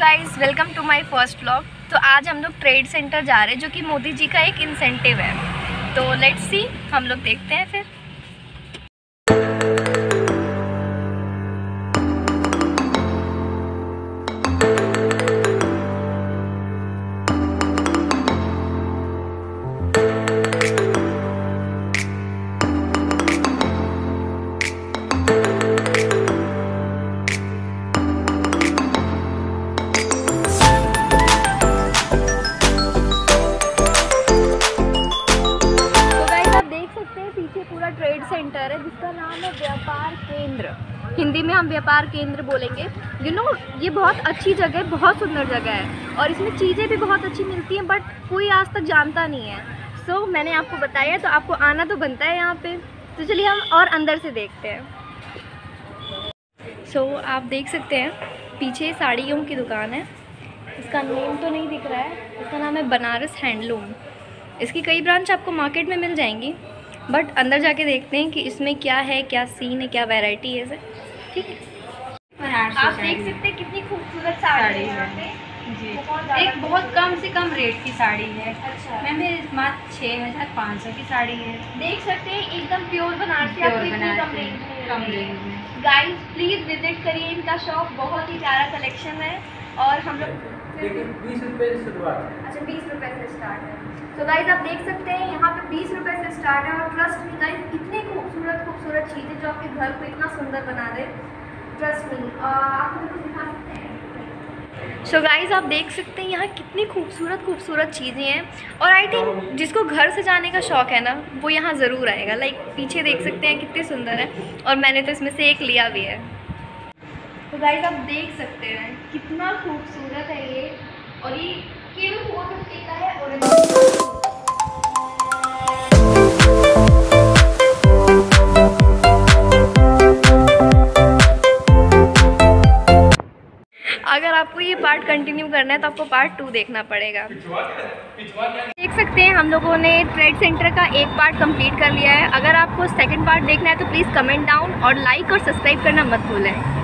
Guys welcome to my first blog तो आज हम लोग ट्रेड सेंटर जा रहे हैं, जो कि मोदी जी का एक इंसेंटिव है। तो लेट्स सी हम लोग देखते हैं फिर। व्यापार केंद्र। हिंदी में हम व्यापार केंद्र बोलेंगे। यू you नो know, ये बहुत अच्छी जगह है बहुत सुंदर जगह है। और इसमें चीज़ें भी बहुत अच्छी मिलती हैं बट कोई आज तक जानता नहीं है। सो so, मैंने आपको बताया तो आपको आना तो बनता है यहाँ पे। तो चलिए हम और अंदर से देखते हैं। सो so, आप देख सकते हैं पीछे साड़ियों की दुकान है। इसका नेम तो नहीं दिख रहा है इसका नाम है बनारस हैंडलूम। इसकी कई ब्रांच आपको मार्केट में मिल जाएँगी। बट अंदर जाके देखते हैं कि इसमें क्या है क्या सीन है क्या वैरायटी है इसे। ठीक है? आप देख सकते हैं कितनी खूबसूरत साड़ी है जी। एक बहुत कम से कम रेट की साड़ी है। अच्छा। मैम ये मात्र छः हज़ार पाँच सौ की साड़ी है। देख सकते हैं एकदम प्योर बनारसी। आपको इतनी कम। रेंज में गाइस प्लीज़ विज़िट करिए इनका शॉप बहुत ही प्यारा कलेक्शन है। और हम लोग लेकिन बीस रुपए से शुरुआत है। अच्छा बीस रुपए से स्टार्ट है। तो गाइज़ आप देख सकते हैं यहाँ पे बीस रुपए से स्टार्ट है और ट्रस्ट मी गाइज़ इतनी खूबसूरत खूबसूरत चीज़ें जो आपके घर को इतना सुंदर बना दे। ट्रस्ट मी आप मुझे कुछ दिखा सकते हैं। सो गाइज़ आप देख सकते हैं यहाँ कितनी खूबसूरत खूबसूरत चीज़ें हैं। और आई थिंक जिसको घर से जाने का शौक़ है ना वो यहाँ ज़रूर आएगा। लाइक like, पीछे देख सकते हैं कितने सुंदर है। और मैंने तो इसमें से एक लिया भी है। तो गाइज़ आप देख सकते हैं कितना खूबसूरत है ये। और ये केवल फोर फिफ्टी का है और अगर आपको ये पार्ट कंटिन्यू करना है तो आपको पार्ट टू देखना पड़ेगा। देख सकते हैं, हम लोगों ने ट्रेड सेंटर का एक पार्ट कंप्लीट कर लिया है। अगर आपको सेकंड पार्ट देखना है तो प्लीज़ कमेंट डाउन और लाइक और सब्सक्राइब करना मत भूलें।